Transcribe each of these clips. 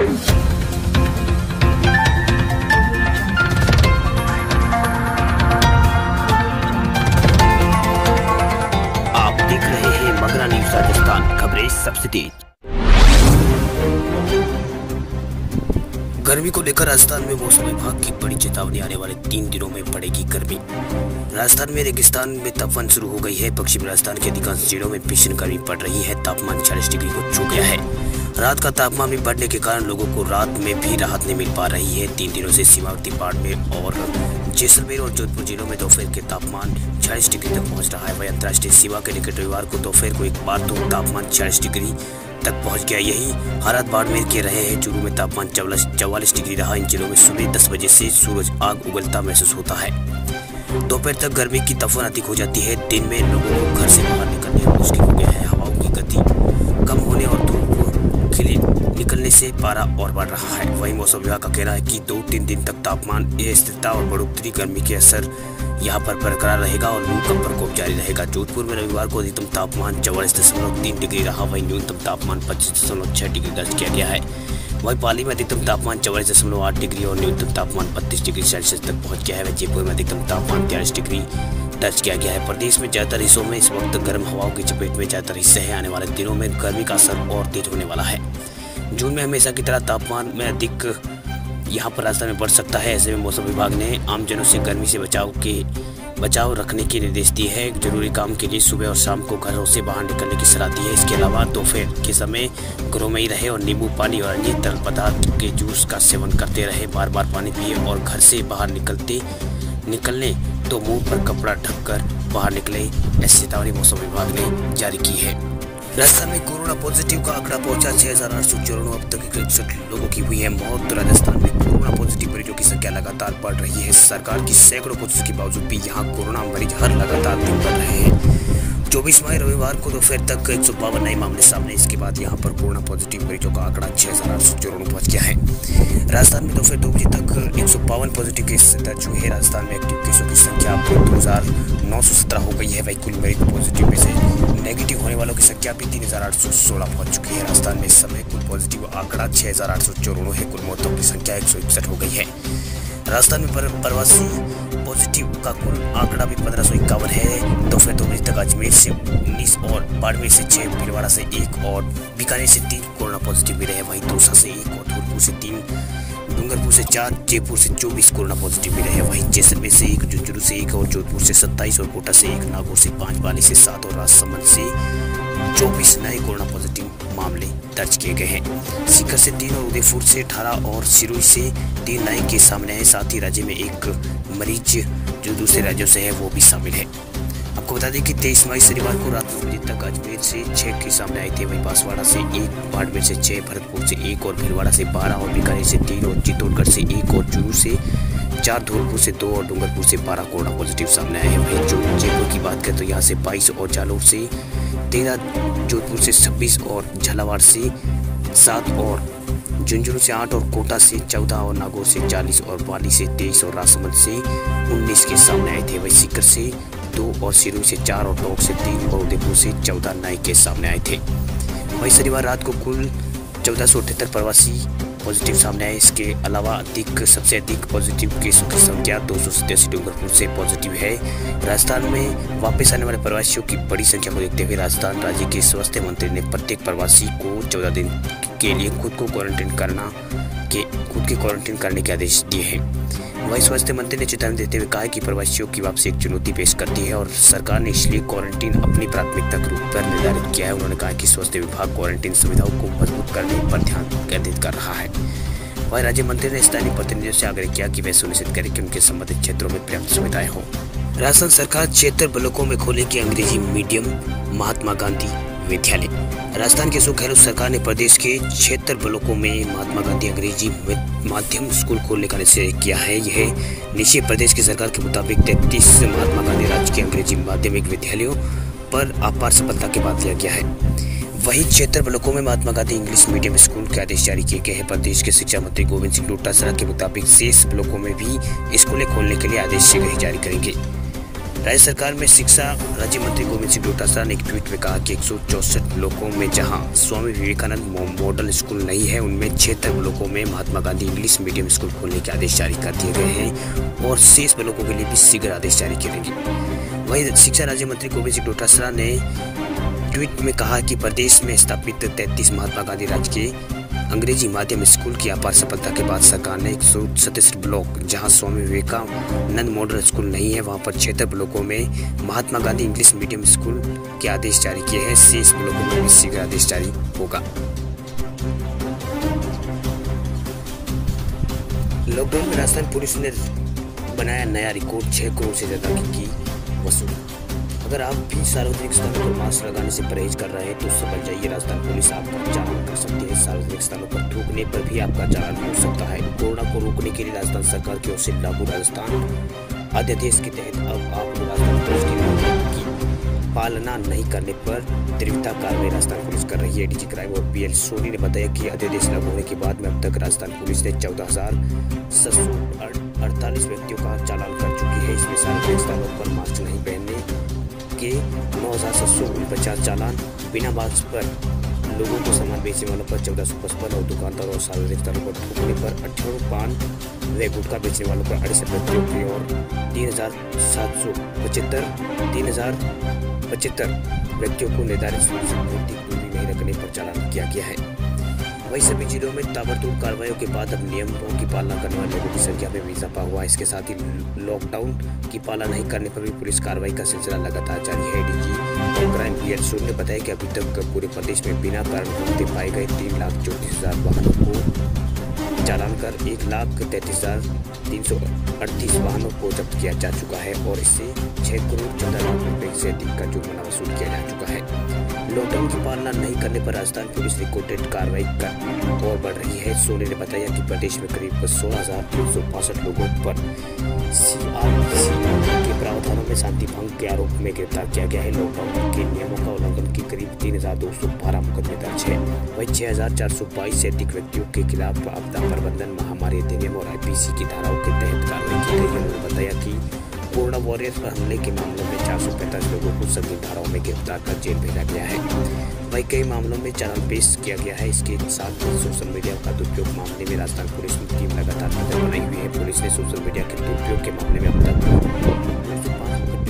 आप देख रहे हैं मगरा न्यूज़ राजस्थान, खबरें सबसे तेज। गर्मी को लेकर राजस्थान में मौसम विभाग की बड़ी चेतावनी आने वाले तीन दिनों में पड़ेगी गर्मी। राजस्थान में रेगिस्तान में तापमान शुरू हो गई है। पश्चिमी राजस्थान के अधिकांश जिलों में भीषण गर्मी पड़ रही है। तापमान चालीस डिग्री को छू गया है। रात का तापमान भी बढ़ने के कारण लोगों को रात में भी राहत नहीं मिल पा रही है। तीन दिनों से सीमावर्ती बाड़मेर और जैसलमेर और जोधपुर जिलों में दोपहर के तापमान 40 डिग्री तक पहुँच रहा है। वही अंतर्राष्ट्रीय सीमा के निकट रविवार को दोपहर को एक बार तो तापमान 40 डिग्री तक पहुँच गया। यही हालात बाड़मेर के रहे हैं। चूरू में तापमान चौवालीस डिग्री रहा। इन जिलों में सुबह दस बजे से सूरज आग उगलता महसूस होता है। दोपहर तक गर्मी की तफन अधिक हो जाती है। दिन में लोगों को घर से बाहर निकलने मुश्किल हो गया है। हवाओं की गति कम होने और धूप खिले निकलने से पारा और बढ़ रहा है। वही मौसम विभाग का कहना है कि दो तीन दिन तक तापमान अस्थिरता और बढ़ोतरी गर्मी के असर यहाँ पर बरकरार रहेगा और लू का प्रकोप जारी रहेगा। जोधपुर में रविवार को अधिकतम तापमान चौवालीस दशमलव तीन डिग्री रहा। वही न्यूनतम तापमान पच्चीस दशमलव छह डिग्री दर्ज किया गया है। वही पाली में अधिकतम तापमान चौवालीस दशमलव आठ डिग्री और न्यूनतम तापमान बत्तीस डिग्री सेल्सियस तक पहुँच गया है। जयपुर में अधिकतम तापमान तेईस डिग्री दर्ज किया गया है। प्रदेश में ज़्यादातर हिस्सों में इस वक्त गर्म हवाओं की चपेट में ज़्यादातर हिस्से हैं। आने वाले दिनों में गर्मी का असर और तेज होने वाला है। जून में हमेशा की तरह तापमान में अधिक यहाँ पर राजस्थान में बढ़ सकता है। ऐसे में मौसम विभाग ने आमजनों से गर्मी से बचाव के बचाव रखने के निर्देश दिए हैं। ज़रूरी काम के लिए सुबह और शाम को घरों से बाहर निकलने की सलाह दी है। इसके अलावा दोपहर के समय घरों में ही रहे और नींबू, पानी और अन्य तरल पदार्थ के जूस का सेवन करते रहे। बार बार पानी पिए और घर से बाहर निकलते, निकलने तो मुँह पर कपड़ा ढककर बाहर निकले, ऐसी चेतावनी मौसम विभाग ने जारी की है। राजस्थान में कोरोना पॉजिटिव का आंकड़ा पहुँचा, छह हज़ार आठ सौ चौरानवे अब तक इकसठ लोगों की हुई है मौत। राजस्थान में कोरोना पॉजिटिव मरीजों की संख्या लगातार बढ़ रही है। सरकार की सैकड़ों कोशिशों के बावजूद भी यहाँ कोरोना मरीज़ हर लगातार दिन बढ़ रहे हैं। चौबीस मई, रविवार को दोपहर तक एक सौ बावन नए मामले सामने। इसके बाद यहाँ पर कोरोना पॉजिटिव मरीजों का आंकड़ा छह हज़ार आठ सौ चौरानवे पहुँच गया है। राजस्थान में दोपहर दो बजे तक एक सौ बावन पॉजिटिव केस दर्ज हुए हैं। राजस्थान में एक्टिव केसों की संख्या दो हज़ार नौ सौ सत्रह हो गई है। वही कुल मरीज़ पॉजिटिव में से नेगेटिव होने वालों की संख्या भी तीन हज़ार आठ सौ सोलह पहुँच चुकी है। राजस्थान में इस समय कुल पॉजिटिव आंकड़ा छह हज़ार आठ सौ चौरानवे है। कुल मौतों की संख्या एक सौ इकसठ हो गई है। राजस्थान में प्रवासी पॉजिटिव का कुल आंकड़ा भी पंद्रह सौ इक्यावन है। दोपहर दो बजे तक अजमेर से उन्नीस और बाड़मेर से छह, भीलवाड़ा से एक और, बीकानेर से तीन कोरोना पॉजिटिव मिले हैं। वहीं दौसा से एक और, धौलपुर से तीन डूंगरपुर से चार, जयपुर से चौबीस, कोरोना पॉजिटिव मिले हैं। वहीं जैसलमेर से एक, झुंझुनू से एक और, जोधपुर से सत्ताईस और कोटा से एक, नागौर से पाँच, बाली से सात और राजसमंद से चौबीस नए कोरोना पॉजिटिव मामले दर्ज किए गए हैं। सीकर से तीन और उदयपुर से अठारह और सिरोही से तीन नए केस सामने हैं साथ ही राज्य में एक मरीज़ जो दूसरे राज्यों से है, वो भी शामिल है। आपको बता दें कि तेईस मई शनिवार को रात नौ बजे तक अजमेर से छह के सामने आए थे। वहीं बांसवाड़ा से एक, बाड़मेर से छह, भरतपुर से एक और भीलवाड़ा से बारह और बीकानेर से तीन और चित्तौड़गढ़ से एक और चूरू से चार, धौलपुर से दो और डूंगरपुर से बारह कोरोना पॉजिटिव सामने आए हैं। वहीं जो जयपुर की बात करें तो यहाँ से बाईस और जालौर से तेरह, जोधपुर से छब्बीस और झालावाड़ से सात और झुंझुनू से आठ और कोटा से चौदह और नागौर से चालीस और पाली से तेईस और राजसमंद से उन्नीस के सामने आए थे। वही सीकर से दो और सिरू से चार और टोंक से तीन और उदयपुर से चौदह नए केस सामने आए थे। वही शनिवार रात को कुल चौदह सौ अठहत्तर प्रवासी पॉजिटिव सामने आए। इसके अलावा अधिक, सबसे अधिक पॉजिटिव केसों की संख्या दो सौ सतासी डूंगरपुर से पॉजिटिव है। राजस्थान में वापस आने वाले प्रवासियों की बड़ी संख्या को देखते हुए राजस्थान राज्य के स्वास्थ्य मंत्री ने प्रत्येक प्रवासी को चौदह दिन के लिए खुद को क्वारंटीन करना के खुद के क्वारंटीन करने के आदेश दिए हैं। वही स्वास्थ्य मंत्री ने चेतावनी देते हुए कहा कि प्रवासियों की वापसी एक चुनौती पेश करती है और सरकार ने इसलिए क्वारंटीन अपनी प्राथमिकता के रूप पर निर्धारित किया है। उन्होंने कहा कि स्वास्थ्य विभाग क्वारंटीन सुविधाओं को मज़बूत करने पर ध्यान केंद्रित कर रहा है। वही राज्य मंत्री ने स्थानीय प्रतिनिधियों से आग्रह किया कि वे सुनिश्चित करें कि उनके संबंधित क्षेत्रों में पर्याप्त सुविधाएँ हों। राजस्थान सरकार क्षेत्र ब्लॉकों में खोलेगी अंग्रेज़ी मीडियम, महात्मा गांधी विद्यालय। राजस्थान के सुख गहलोत सरकार ने प्रदेश के क्षेत्र ब्लॉकों में महात्मा गांधी अंग्रेज़ी माध्यम स्कूल खोलने का निश्चय किया है। यह निश्चय प्रदेश की सरकार के मुताबिक तैतीस महात्मा गांधी राज्य के अंग्रेज़ी माध्यमिक विद्यालयों पर अपार सफलता के बाद लिया गया है। वही क्षेत्र ब्लॉकों में Mahatma Gandhi English medium school के आदेश जारी किए गए हैं। प्रदेश के शिक्षा मंत्री गोविंद सिंह डोटासरा के मुताबिक शेष ब्लॉकों में भी स्कूलें खोलने के लिए आदेश शीघ्र ही जारी करेंगे। राज्य सरकार में शिक्षा राज्य मंत्री गोविंद सिंह डोटासरा ने एक ट्वीट में कहा कि एक ब्लॉकों में जहाँ स्वामी विवेकानंद मॉडल स्कूल नहीं है, उनमें छिहत्तर ब्लॉकों में Mahatma Gandhi English medium school खोलने के आदेश जारी कर दिए गए हैं और शेष ब्लॉकों के लिए भी शीघ्र आदेश जारी करेंगे वहीं शिक्षा राज्य मंत्री गोविंद सिंह डोटासरा ने ट्वीट में कहा कि प्रदेश में स्थापित तैतीस महात्मा गांधी राज्य के अंग्रेज़ी माध्यम स्कूल की अपार सफलता के बाद सरकार ने एक ब्लॉक, जहाँ स्वामी विवेकानंद मॉडल स्कूल नहीं है, वहाँ पर छिहत्तर ब्लॉकों में Mahatma Gandhi English medium school के आदेश जारी किए हैं। शेष ब्लॉकों में शीघ्र आदेश जारी होगा। लॉकडाउन में राजस्थान पुलिस ने बनाया नया रिकॉर्ड, छह करोड़ से ज़्यादा की वसूली। अगर आप भी सार्वजनिक स्थानों पर मास्क लगाने से परहेज कर रहे हैं तो समझ जाइए राजस्थान पुलिस आपका चालान कर सकती है। सार्वजनिक स्थानों पर थूकने पर भी आपका चालान हो सकता है। कोरोना को रोकने के लिए राजस्थान सरकार की ओर से लागू राजस्थान अध्यादेश के तहत अब आपको राजस्थान की पालना नहीं करने पर तीव्रता कार्रवाई राजस्थान पुलिस कर रही है। डीजी क्राइम और पीएल सोनी ने बताया कि अध्यादेश लागू होने के बाद में अब तक राजस्थान पुलिस ने चौदह हज़ार अड़तालीस व्यक्तियों का चालान कर चुकी है। इसमें सार्वजनिक स्थानों पर मास्क नहीं पहनने के नौ हज़ार सात सौ उनपचास चालान बिना मास्क पर लोगों को सामान बेचने वालों पर चौदह सौ पचपन और दुकानदारों और सार्वजनिक स्थलों पर थूकने पर अठारह पान व गुटखा बेचने वालों पर अड़सठ की और तीन हज़ार सात सौ पचहत्तर, तीन हज़ार पचहत्तर व्यक्तियों को निर्धारित दूरी नहीं रखने पर चालान किया गया है। वही सभी जिलों में ताबड़तोड़ कार्रवाई के बाद अब नियमों की पालना करने वाले लोगों की संख्या में भी इजाफा हुआ। इसके साथ ही लॉकडाउन की पालना नहीं करने पर भी पुलिस कार्रवाई का सिलसिला लगातार जारी है। डीजी क्राइम पी एल ने बताया कि अभी तक पूरे प्रदेश में बिना कारण घूमते पाए गए तीन लाख चौंतीस हज़ार वाहनों को चालान कर एक लाख तैतीस हज़ार तीन सौ अड़तीस वाहनों को जब्त किया जा चुका है और इससे छह करोड़ चौदह लाख रुपए से अधिक का जुर्माना वसूल किया जा चुका है। लॉकडाउन की पालना नहीं करने पर राजस्थान पुलिस रिकॉर्डेड कार्रवाई कर और बढ़ रही है। सोने ने बताया कि प्रदेश में करीब सोलह हज़ार तीन सौ बासठ लोगों पर सीआरपीसी के प्रावधानों में शांति भंग के आरोप में गिरफ़्तार किया गया है। लॉकडाउन के नियमों का उल्लंघन की करीब तीन हज़ार दो सौ बारह मुकदमे दर्ज है। वही छह हज़ार चार सौ बाईस से अधिक व्यक्तियों के खिलाफ आपदा प्रबंधन महामारी अधिनियम और आईपीसी की धाराओं के तहत कार्रवाई की गई है। उन्होंने बताया कि कोरोना वॉरियर्स पर हमले के मामलों में चार सौ पैंतालीस लोगों को सभी धाराओं में गिरफ़्तार कर जेल भेजा गया है। वही कई मामलों में चालान पेश किया गया है। इसके साथ ही सोशल मीडिया का दुरुपयोग मामले में राजस्थान पुलिस की टीम लगातार नज़र बनाई हुई है। पुलिस ने सोशल मीडिया के दुरुपयोग के मामले में अब तक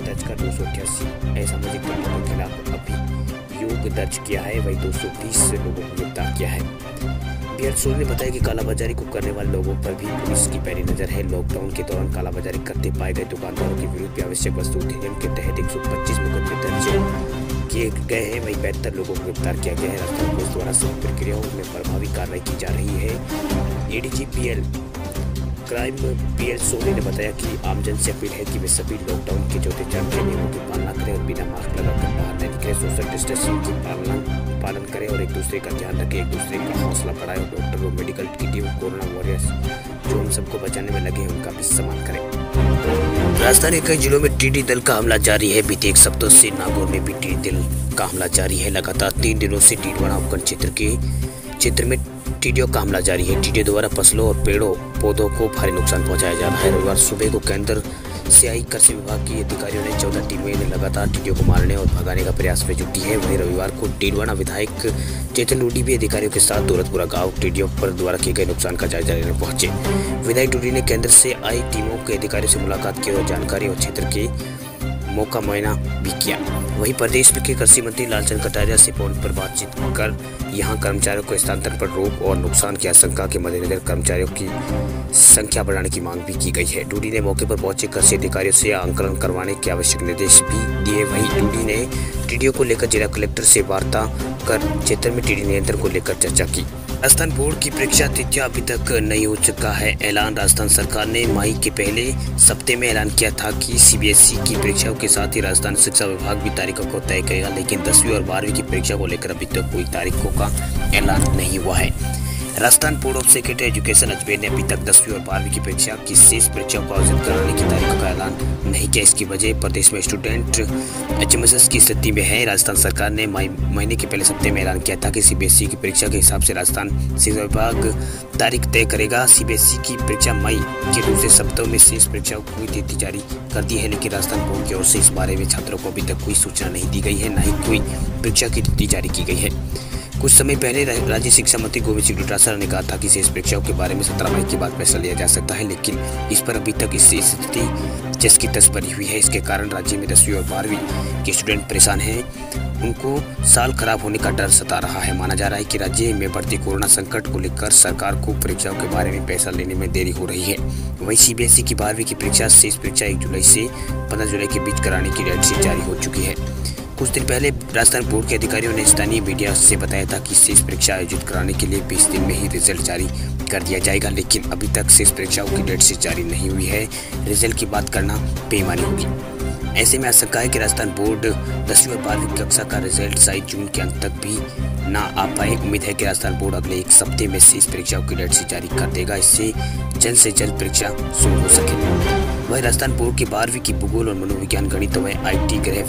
दर्ज कर दो सौ अठासी असामाजिक तत्वों के खिलाफ अभियोग दर्ज किया है। वही दो सौ बीस लोगों को गिरफ़्तार किया है। पीएल सोल ने बताया कि कालाबाजारी को करने वाले लोगों पर भी पुलिस की पैरी नज़र है। लॉकडाउन के दौरान कालाबाजारी करते पाए गए दुकानदारों के विरुद्ध आवश्यक वस्तु अधिनियम के तहत एक सौ पच्चीस मुकदमे दर्ज किए गए हैं। वही बेहतर लोगों को गिरफ़्तार किया गया है। राजस्थान पुलिस द्वारा सभी प्रक्रियाओं में प्रभावी कार्रवाई की जा रही है। ADG PL crime PL Soni ने बताया कि आमजन से अपील है कि वे सभी लॉकडाउन के चौथे चरण के नियमों की पालना करें और बिना मास्क लगाकर बाहर न निकले। सोशल डिस्टेंसिंग की पालना पालन करें और एक दूसरे का ध्यान रखें, एक दूसरे का हौसला बढ़ाएँ और डॉक्टर और मेडिकल की टीम कोरोना वॉरियर्स जो हम सबको बचाने में लगे हैं, उनका भी सम्मान करें। राजधानी कई जिलों में टीडी दल का हमला जारी है। बीते एक सप्ताह से नागौर में भी टीडी दल का हमला जारी है। लगातार तीन दिनों से टीडवाड़ा उपखंड क्षेत्र के क्षेत्र में टीडियो का हमला जारी है। टीडियो द्वारा फ़सलों और पेड़ों, पौधों को भारी नुकसान पहुँचाया जा रहा है। रविवार सुबह को केंद्र से आई कृषि विभाग के अधिकारियों ने चौदह टीमें ने लगातार टीडियो को मारने और भगाने का प्रयास में जुटी है। वहीं रविवार को टीडवाना विधायक चेतन डूडी भी अधिकारियों के साथ दौलतपुरा गाँव टीडियो पर द्वारा किए गए नुकसान का जायजा लेने पहुँचे। विधायक डूडी ने केंद्र से आई टीमों के अधिकारियों से मुलाकात की और जानकारी और क्षेत्र के मौका मुआयना भी किया। वहीं प्रदेश के कृषि मंत्री लालचंद कटारिया से फ़ोन पर बातचीत कर यहाँ कर्मचारियों को स्थानांतरण पर रोक और नुकसान की आशंका के मद्देनजर कर्मचारियों की संख्या बढ़ाने की मांग भी की गई है। डूडी ने मौके पर पहुँचे कृषि अधिकारियों से आंकलन करवाने के आवश्यक निर्देश भी दिए। वहीं डूडी ने टीडीओ को लेकर जिला कलेक्टर से वार्ता कर क्षेत्र में टीडी नियंत्रण को लेकर चर्चा की। राजस्थान बोर्ड की परीक्षा तिथियाँ अभी तक नहीं हो चुका है। ऐलान राजस्थान सरकार ने मई के पहले सप्ते में ऐलान किया था कि सीबीएसई की परीक्षाओं के साथ ही राजस्थान शिक्षा विभाग भी तारीखों को तय करेगा, लेकिन दसवीं और बारहवीं की परीक्षा को लेकर अभी तक तो कोई तारीखों का ऐलान नहीं हुआ है। Rajasthan board of secretary education Ajmer ने अभी तक दसवीं और बारहवीं की परीक्षा की शेष परीक्षाओं को आयोजित कराने की तारीख का ऐलान नहीं किया। इसकी वजह प्रदेश में स्टूडेंट एच की स्थिति में है। राजस्थान सरकार ने महीने के पहले सप्ताह में ऐलान किया था कि सीबीएसई की परीक्षा के हिसाब से राजस्थान शिक्षा विभाग तारीख तय करेगा। सीबीएसई की परीक्षा मई के दूसरे सप्ताह में शेष परीक्षाओं को तिथि जारी कर दी है, लेकिन राजस्थान बोर्ड की ओर से इस बारे में छात्रों को अभी तक कोई सूचना नहीं दी गई है, न ही कोई परीक्षा की तिथि जारी की गई है। कुछ समय पहले राज्य शिक्षा मंत्री गोविंद सिंह डोटासरा ने कहा था कि शेष परीक्षाओं के बारे में सत्रह मई के बाद फैसला लिया जा सकता है, लेकिन इस पर अभी तक इससे स्थिति जिसकी तस बनी हुई है। इसके कारण राज्य में दसवीं और बारहवीं के स्टूडेंट परेशान हैं। उनको साल खराब होने का डर सता रहा है। माना जा रहा है कि राज्य में बढ़ती कोरोना संकट को लेकर सरकार को परीक्षाओं के बारे में पैसा लेने में देरी हो रही है। वहीं सीबीएसई की बारहवीं की परीक्षा शेष परीक्षा एक जुलाई से पंद्रह जुलाई के बीच कराने की डेट जारी हो चुकी है। कुछ दिन पहले राजस्थान बोर्ड के अधिकारियों ने स्थानीय मीडिया से बताया था कि शेष परीक्षा आयोजित कराने के लिए बीस दिन में ही रिज़ल्ट जारी कर दिया जाएगा, लेकिन अभी तक शेष परीक्षाओं की डेट से जारी नहीं हुई है। रिज़ल्ट की बात करना बेमानी होगी। ऐसे में आशंका है कि राजस्थान बोर्ड दसवीं और बारहवीं कक्षा का रिज़ल्ट शायद जून के अंत तक भी ना आ पाए। उम्मीद है कि राजस्थान बोर्ड अगले एक सप्ताह में शेष परीक्षाओं की डेट से जारी कर देगा। इससे जल्द से जल्द परीक्षा शुरू हो सके। वही राजस्थान बोर्ड की बारहवीं की भूगोल और मनोविज्ञान गणित में आई टी गृह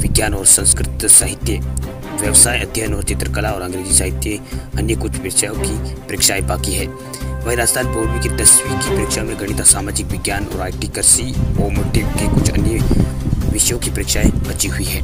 विज्ञान और संस्कृत साहित्य, व्यवसाय अध्ययन और चित्रकला और अंग्रेज़ी साहित्य, अन्य कुछ विषयों की परीक्षाएँ बाकी है। वही राजस्थान बोर्ड की दसवीं की परीक्षा में गणित सामाजिक विज्ञान और आई टी कृषि के कुछ अन्य विषयों की परीक्षाएँ बची हुई है।